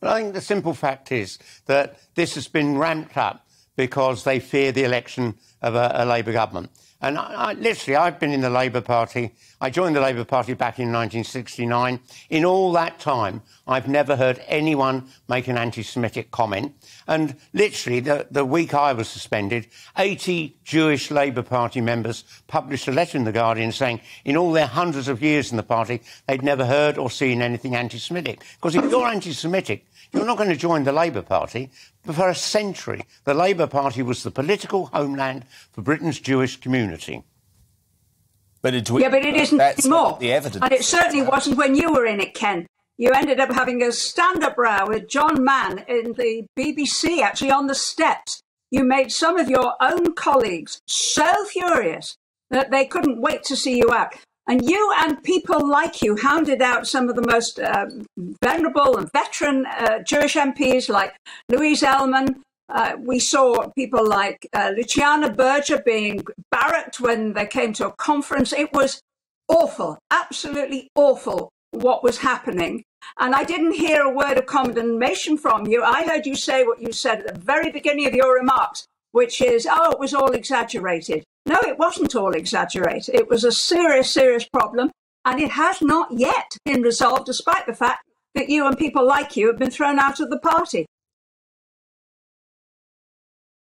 But I think the simple fact is that this has been ramped up because they fear the election of a, a Labour government. And I, I, literally, I've been in the Labour Party. I joined the Labour Party back in 1969. In all that time, I've never heard anyone make an anti Semitic comment. And literally, the, the week I was suspended, 80 Jewish Labour Party members published a letter in The Guardian saying, in all their hundreds of years in the party, they'd never heard or seen anything anti Semitic. Because if you're anti Semitic, you're not going to join the Labour Party. But for a century, the Labour Party was the political homeland for Britain's Jewish community. But it, yeah, but it isn't anymore. The evidence. And it certainly wasn't when you were in it, Ken. You ended up having a stand-up row with John Mann in the BBC, actually on the steps. You made some of your own colleagues so furious that they couldn't wait to see you out. And you and people like you hounded out some of the most uh, venerable and veteran uh, Jewish MPs like Louise Ellman. Uh, we saw people like uh, Luciana Berger being barracked when they came to a conference. It was awful, absolutely awful what was happening. And I didn't hear a word of condemnation from you. I heard you say what you said at the very beginning of your remarks, which is, oh, it was all exaggerated. No, it wasn't all exaggerated. It was a serious, serious problem, and it has not yet been resolved, despite the fact that you and people like you have been thrown out of the party.